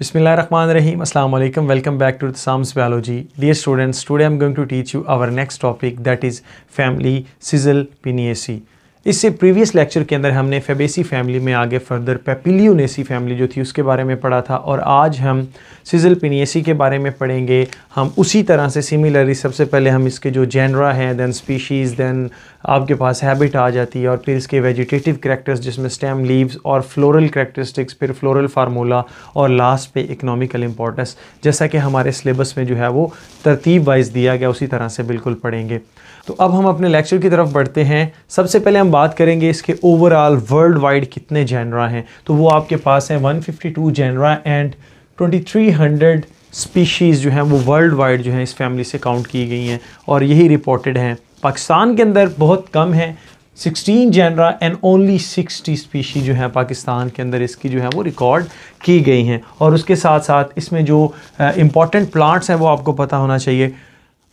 Bismillahirrahmanirrahim. Assalamu alaikum. Welcome back to the Psalms Biology. Dear students, today I'm going to teach you our next topic that is family Sizzle Piniaceae. इससे previous lecture के अंदर हमने Fabaceae family में आगे further पेपिलियोनेसी family जो थी उसके बारे में पढ़ा था और आज हम सिजल पिनियसी के बारे में पढ़ेंगे। हम उसी तरह से सिमिलरली सबसे पहले हम इसके जो जेनरा हैं दैन स्पीशीज़ दैन आपके पास हैबिट आ जाती है और फिर इसके वेजिटेटिव करेक्टर्स जिसमें स्टेम लीव्स और फ्लोरल करेक्टरिस्टिक्स फिर फ्लोरल फार्मूला और लास्ट पे इकोनॉमिकल इंपॉर्टेंस जैसा कि हमारे सिलेबस में जो है वो तरतीब वाइज दिया गया, उसी तरह से बिल्कुल पढ़ेंगे। तो अब हम अपने लेक्चर की तरफ़ बढ़ते हैं। सबसे पहले हम बात करेंगे इसके ओवरऑल वर्ल्ड वाइड कितने जनरा हैं। तो वो आपके पास हैं 152 जनरा एंड 2300 स्पीशीज़ जो हैं, वो वर्ल्ड वाइड जो हैं इस फैमिली से काउंट की गई हैं और यही रिपोर्टेड हैं। पाकिस्तान के अंदर बहुत कम है 16 जनरा एंड ओनली 60 स्पीशी जो है पाकिस्तान के अंदर इसकी जो है, वो रिकॉर्ड की गई हैं। और उसके साथ साथ इसमें जो इंपॉर्टेंट प्लांट्स हैं, वो आपको पता होना चाहिए।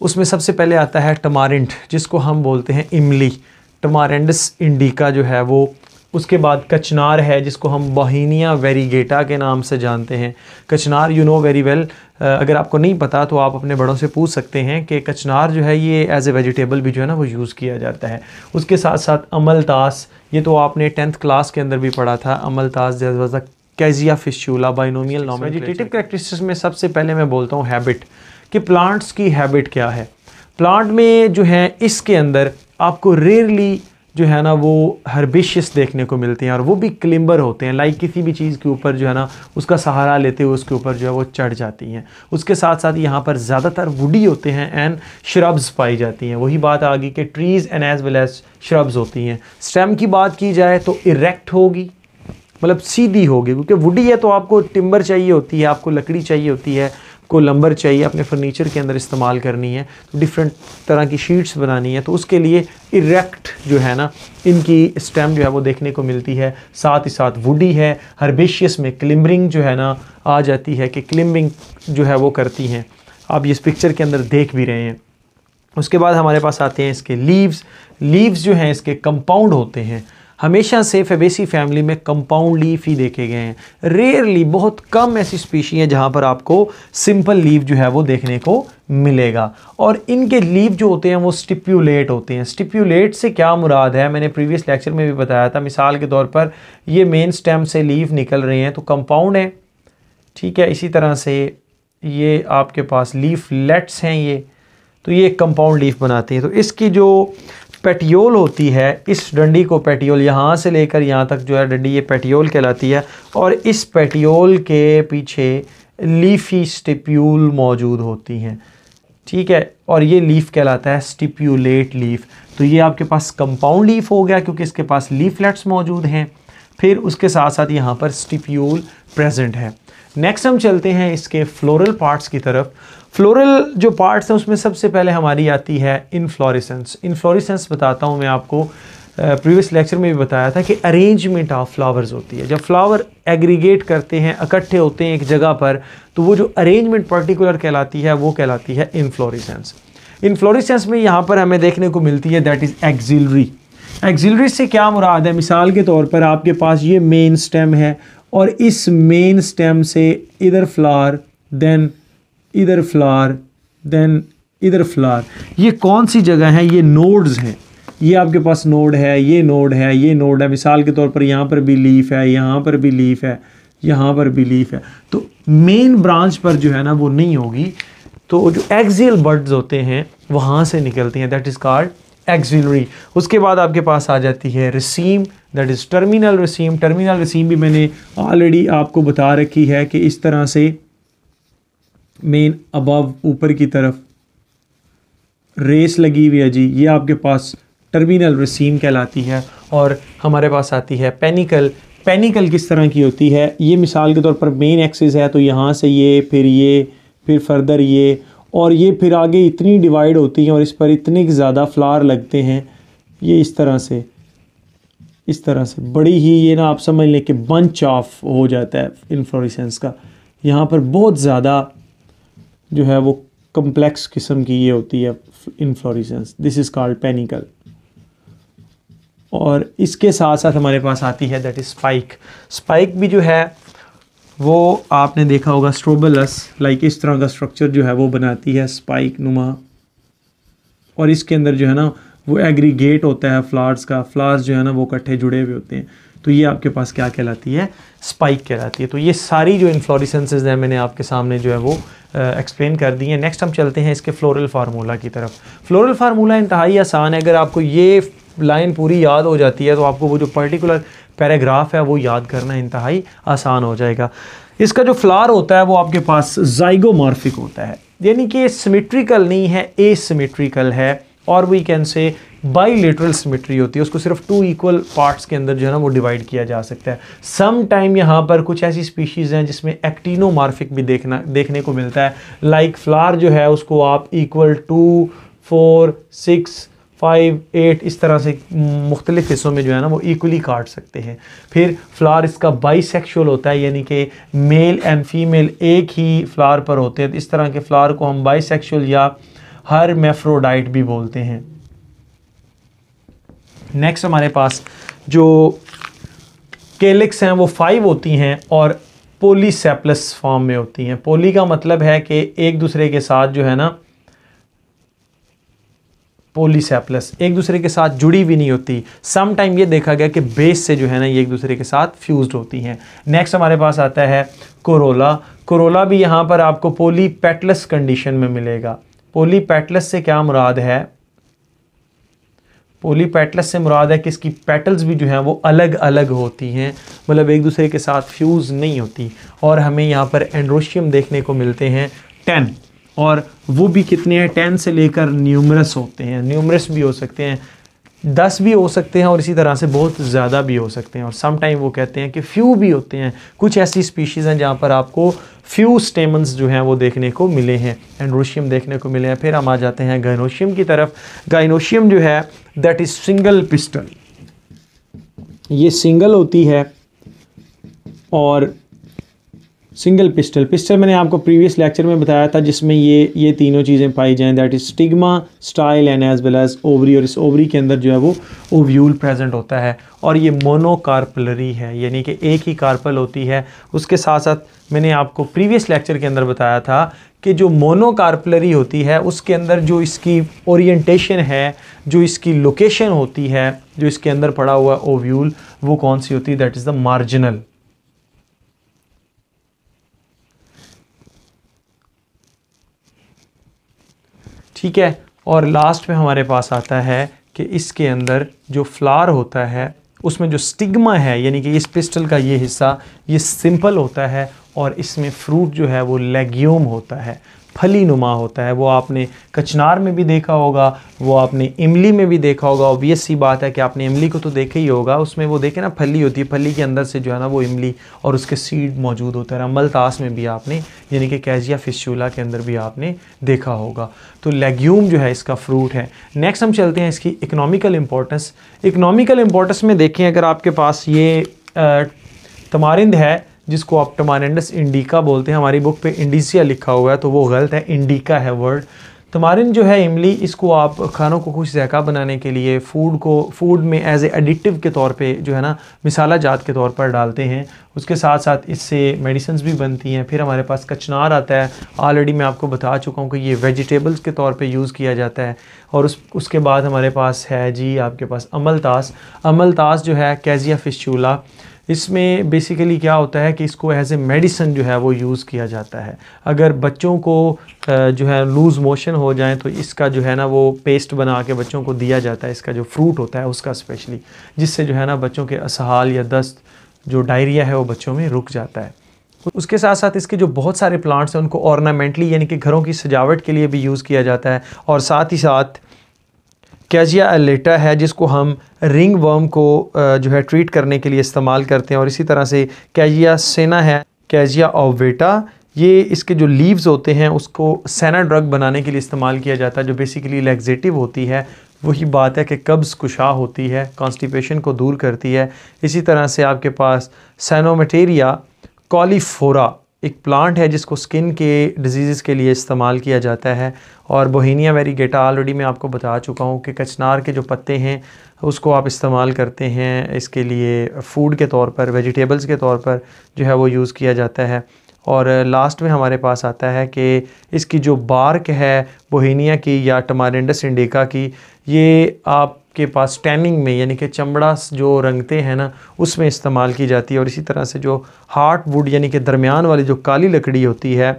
उसमें सबसे पहले आता है टमारेंट जिसको हम बोलते हैं इमली। टमारेंडस इंडिका जो है वो उसके बाद कचनार है जिसको हम बहिनिया वेरीगेटा के नाम से जानते हैं। कचनार यू नो वेरी वेल अगर आपको नहीं पता तो आप अपने बड़ों से पूछ सकते हैं कि कचनार जो है ये एज ए वेजिटेबल भी जो है ना वो यूज़ किया जाता है। उसके साथ साथ अमलतास ये तो आपने टेंथ क्लास के अंदर भी पढ़ा था। अमलतास जैसा Cassia fistula binomial name vegetative characteristics में सबसे पहले मैं बोलता हूँ हैबिट कि प्लांट्स की हैबिट क्या है? प्लांट में जो है, इसके अंदर आपको रेयरली जो है ना, वो हर्बिशियस देखने को मिलते हैं और वो भी क्लिम्बर होते हैं। लाइक किसी भी चीज़ के ऊपर जो है ना, उसका सहारा लेते हुए उसके ऊपर जो है, वो चढ़ जाती हैं। उसके साथ साथ यहाँ पर ज़्यादातर वुडी होते हैं एंड श्रब्स पाई जाती हैं। वही बात आ गई कि trees and as well as shrubs होती हैं। स्टेम की बात की जाए तो इरेक्ट होगी मतलब सीधी होगी, क्योंकि वुडी है तो आपको टिम्बर चाहिए होती है, आपको लकड़ी चाहिए होती है। को लंबर चाहिए, अपने फर्नीचर के अंदर इस्तेमाल करनी है तो डिफरेंट तरह की शीट्स बनानी है तो उसके लिए इरेक्ट जो है ना, इनकी स्टेम जो है वो देखने को मिलती है। साथ ही साथ वुडी है हर्बेशियस में क्लिम्बरिंग जो है ना, आ जाती है कि क्लिम्बिंग जो है वो करती हैं। आप इस पिक्चर के अंदर देख भी रहे हैं। उसके बाद हमारे पास आते हैं इसके लीव्स लीव्स जो हैं, इसके कंपाउंड होते हैं। हमेशा से फेबेसी फैमिली में कंपाउंड लीफ ही देखे गए हैं। रेयरली बहुत कम ऐसी स्पीशी हैं जहाँ पर आपको सिंपल लीफ जो है वो देखने को मिलेगा। और इनके लीफ जो होते हैं वो स्टिप्यूलेट होते हैं। स्टिप्यूलेट से क्या मुराद है? मैंने प्रीवियस लेक्चर में भी बताया था। मिसाल के तौर पर ये मेन स्टेम से लीफ निकल रहे हैं तो कंपाउंड है। ठीक है, इसी तरह से ये आपके पास लीफ लेट्स हैं ये। तो ये कंपाउंड लीफ बनाते हैं। तो इसकी जो पेटियोल होती है, इस डंडी को पेटियोल यहाँ से लेकर यहाँ तक जो है डंडी ये पेटियोल कहलाती है और इस पेटियोल के पीछे लीफी स्टिप्यूल मौजूद होती हैं। ठीक है, और ये लीफ कहलाता है, स्टिप्यूलेट लीफ। तो ये आपके पास कंपाउंड लीफ हो गया क्योंकि इसके पास लीफलेट्स मौजूद हैं। फिर उसके साथ साथ यहाँ पर स्टिप्यूल प्रेजेंट है। नेक्स्ट हम चलते हैं इसके फ्लोरल पार्ट्स की तरफ़। फ्लोरल जो पार्ट्स हैं, उसमें सबसे पहले हमारी आती है इनफ्लोरिसेंस इनफ्लोरिसेंस बताता हूँ मैं आपको प्रीवियस लेक्चर में भी बताया था कि अरेंजमेंट ऑफ़ फ्लावर्स होती है। जब फ्लावर एग्रीगेट करते हैं, इकट्ठे होते हैं एक जगह पर तो वो जो अरेंजमेंट पर्टिकुलर कहलाती है, वो कहलाती है इनफ्लोरिसेंस इनफ्लोरिसेंस में यहाँ पर हमें देखने को मिलती है दैट इज़ एक्जिलरी एक्जिलरी से क्या मुराद है? मिसाल के तौर पर आपके पास ये मेन स्टेम है और इस मेन स्टेम से इधर फ्लावर देन इधर फ्लावर देन इधर फ्लावर ये कौन सी जगह है? ये नोड्स हैं। ये आपके पास नोड है, ये नोड है, ये नोड है। मिसाल के तौर पर यहाँ पर भी लीफ है, यहाँ पर भी लीफ है, यहाँ पर भी लीफ है। तो मेन ब्रांच पर जो है ना, वो नहीं होगी। तो जो एक्सियल बर्ड्स होते हैं, वहाँ से निकलती हैं। दैट इज़ कार्ड एक्सिलरी उसके बाद आपके पास आ जाती है raceme that is terminal raceme terminal raceme भी मैंने ऑलरेडी आपको बता रखी है कि इस तरह से मेन अबव ऊपर की तरफ़। रेस लगी हुई है जी, ये आपके पास टर्मिनल रसीम कहलाती है और हमारे पास आती है पेनिकल पेनिकल किस तरह की होती है? ये मिसाल के तौर पर मेन एक्सिस है तो यहाँ से ये, फिर ये, फिर फर्दर ये, और ये फिर आगे इतनी डिवाइड होती हैं और इस पर इतने ज़्यादा फ्लार लगते हैं। ये इस तरह से, इस तरह से। बड़ी ही ये ना आप समझ लें कि बंच ऑफ़ हो जाता है इन्फ्लोरिसेंस का। यहाँ पर बहुत ज़्यादा जो है वो कम्प्लेक्स किस्म की ये होती है inflorescence this is called panicle और इसके साथ साथ हमारे पास आती है दैट इज़ स्पाइक स्पाइक भी जो है, वो आपने देखा होगा स्ट्रोबलस लाइक इस तरह का स्ट्रक्चर जो है वो बनाती है स्पाइक नुमा। और इसके अंदर जो है ना, वो एग्रीगेट होता है फ्लावर्स का। फ्लावर्स जो है ना, वो इकट्ठे जुड़े हुए होते हैं। तो ये आपके पास क्या कहलाती है? स्पाइक कहलाती है। तो ये सारी जो इन्फ्लोरिसेंसेज हैं मैंने आपके सामने जो है वो एक्सप्लेन कर दी है। नेक्स्ट हम चलते हैं इसके फ्लोरल फार्मूला की तरफ़। फ्लोरल फार्मूला इंतहाई आसान है। अगर आपको ये लाइन पूरी याद हो जाती है तो आपको वो जो पर्टिकुलर पैराग्राफ है, वो याद करना इंतहाई आसान हो जाएगा। इसका जो फ्लार होता है, वो आपके पास जाइगोमार्फिक होता है। यानी कि सिमेट्रिकल नहीं है एसिमेट्रिकल है। और we can say bilateral symmetry होती है, उसको सिर्फ़ टू इक्वल पार्ट्स के अंदर जो है ना, वो डिवाइड किया जा सकता है। सम टाइम यहाँ पर कुछ ऐसी स्पीशीज़ हैं जिसमें एक्टिनोमार्फिक भी देखना, देखने को मिलता है। लाइक like फ्लार जो है, उसको आप equal to four six five eight इस तरह से मुख्तलिफ़ हिस्सों में जो है ना, वो इक्वली काट सकते हैं। फिर फ्लार इसका बाईसेक्सुअल होता है, यानी कि मेल एंड फीमेल एक ही फ्लार पर होते हैं। तो इस तरह के फ्लार को हम बाईसेक्सुअल या हर मेफ्रोडाइट भी बोलते हैं। नेक्स्ट हमारे पास जो केलिक्स हैं, वो फाइव होती हैं और पोलीसेप्लस फॉर्म में होती हैं। पोली का मतलब है कि एक दूसरे के साथ जो है ना पोलीसेप्लस एक दूसरे के साथ जुड़ी भी नहीं होती। सम टाइम ये देखा गया कि बेस से जो है ना, ये एक दूसरे के साथ फ्यूज्ड होती हैं। नेक्स्ट हमारे पास आता है कोरोला कोरोला भी यहाँ पर आपको पोली पोलीपेटलस कंडीशन में मिलेगा। पोलीपेटलस से क्या मुराद है? पोलीपेटलस से मुराद है कि इसकी पैटल्स भी जो हैं वो अलग अलग होती हैं। मतलब एक दूसरे के साथ फ्यूज़ नहीं होती। और हमें यहाँ पर एंड्रोशियम देखने को मिलते हैं टेन और वो भी कितने हैं? टेन से लेकर न्यूमरस होते हैं। न्यूमरस भी हो सकते हैं। दस भी हो सकते हैं और इसी तरह से बहुत ज़्यादा भी हो सकते हैं। और सम टाइम वो कहते हैं कि फ्यू भी होते हैं। कुछ ऐसी स्पीशीज़ हैं जहाँ पर आपको फ्यू स्टेमन्स जो हैं वो देखने को मिले हैं एंड्रोशियम देखने को मिले हैं। फिर हम आ जाते हैं गाइनोशियम की तरफ़। गाइनोशियम जो है दैट इज़ सिंगल पिस्टल ये सिंगल होती है और सिंगल पिस्टल पिस्टल मैंने आपको प्रीवियस लेक्चर में बताया था, जिसमें ये ये तीनों चीज़ें पाई जाएँ that is stigma style and as well as ovary और इस ओवरी के अंदर जो है वो ओव्यूल प्रेजेंट होता है, और ये मोनोकार्पलरी है, यानी कि एक ही कार्पल होती है। उसके साथ साथ मैंने आपको प्रीवियस लेक्चर के अंदर बताया था कि जो मोनोकार्पलरी होती है, उसके अंदर जो इसकी ओरिएंटेशन है, जो इसकी लोकेशन होती है, जो इसके अंदर पड़ा हुआ ओव्यूल वो कौन सी होती है? दैट इज़ द मार्जिनल ठीक है? और लास्ट में हमारे पास आता है कि इसके अंदर जो फ्लार होता है, उसमें जो स्टिग्मा है, यानी कि इस पिस्टल का ये हिस्सा, ये सिंपल होता है और इसमें फ्रूट जो है वो लेग्यूम होता है। फली नुमा होता है। वो आपने कचनार में भी देखा होगा, वो आपने इमली में भी देखा होगा। ऑब्वियस सी बात है कि आपने इमली को तो देखा ही होगा। उसमें वो देखे ना, फली होती है। फली के अंदर से जो है ना, वो इमली और उसके सीड मौजूद होता है। अमलतास में भी आपने, यानी कि कैजिया फिशूला के अंदर भी आपने देखा होगा। तो लेग्यूम जो है, इसका फ्रूट है। नेक्स्ट हम चलते हैं इसकी इकनॉमिकल इम्पोर्टेंस इकनॉमिकल इम्पोर्टेंस में देखें, अगर आपके पास ये तमारिंद है जिसको आप टमारेंडस इंडिका बोलते हैं, हमारी बुक पे इंडिसिया लिखा हुआ है तो वो गलत है, इंडिका है वर्ड तमारिन जो है इमली, इसको आप खानों को खुश जैका बनाने के लिए फ़ूड को फ़ूड में एज ए एडिक्टिव के तौर पे जो है ना, मिसाला जात के तौर पर डालते हैं। उसके साथ साथ इससे मेडिसिन भी बनती हैं। फिर हमारे पास कचनार आता है। ऑलरेडी मैं आपको बता चुका हूँ कि ये वेजिटेबल्स के तौर पे यूज़ किया जाता है। और उस, उसके बाद हमारे पास है जी, आपके पास अमलतास अमलतास जो है, कैजिया फिशूला इसमें बेसिकली क्या होता है कि इसको एज ए मेडिसन जो है वो यूज़ किया जाता है। अगर बच्चों को जो है लूज़ मोशन हो जाए तो इसका जो है ना वो पेस्ट बना के बच्चों को दिया जाता है। इसका जो फ्रूट होता है उसका स्पेशली जिससे जो है ना बच्चों के असहाल या दस्त, जो डायरिया है वो बच्चों में रुक जाता है। उसके साथ साथ इसके जो बहुत सारे प्लांट्स हैं उनको ऑर्नामेंटली यानी कि घरों की सजावट के लिए भी यूज़ किया जाता है। और साथ ही साथ कैजिया एलेटा है, जिसको हम रिंग वर्म को जो है ट्रीट करने के लिए इस्तेमाल करते हैं और इसी तरह से कैजिया सेना है कैजिया ओवेटा ये इसके जो लीव्स होते हैं, उसको सेना ड्रग बनाने के लिए इस्तेमाल किया जाता है, जो बेसिकली लेग्जेटिव होती है। वही बात है कि कब्ज़ कुशा होती है कॉन्स्टिपेशन को दूर करती है। इसी तरह से आपके पास सैनोमेटेरिया कॉलीफोरा एक प्लांट है जिसको स्किन के डिज़ीज़ के लिए इस्तेमाल किया जाता है। और बोहिनिया वेरीगेटा ऑलरेडी मैं आपको बता चुका हूँ कि कचनार के जो पत्ते हैं, उसको आप इस्तेमाल करते हैं। इसके लिए फ़ूड के तौर पर वेजिटेबल्स के तौर पर जो है वो यूज़ किया जाता है। और लास्ट में हमारे पास आता है कि इसकी जो बार्क है बोहिनिया की या टमारेंडस इंडिका की, ये आपके पास टैनिंग में, यानी कि चमड़ा जो रंगते हैं ना, उसमें इस्तेमाल की जाती है। और इसी तरह से जो हार्ट वुड यानी कि दरमियान वाली जो काली लकड़ी होती है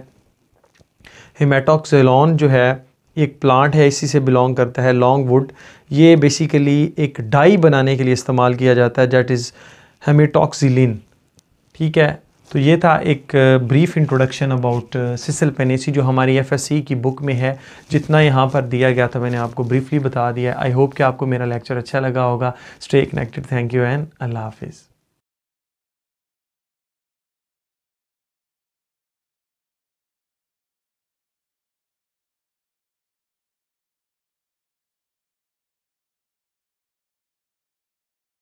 हिमेटोक्सेलॉन जो है, एक प्लांट है, इसी से बिलोंग करता है लॉन्ग वुड ये बेसिकली एक डाई बनाने के लिए इस्तेमाल किया जाता है दैट इज़ हेमेटॉक्सिलिन ठीक है? तो ये था एक ब्रीफ इंट्रोडक्शन अबाउट सिसल पेनेसी जो हमारी एफएससी की बुक में है। जितना यहाँ पर दिया गया था, मैंने आपको ब्रीफली बता दिया। आई होप कि आपको मेरा लेक्चर अच्छा लगा होगा। Stay connected thank you and अल्लाह हाफिज़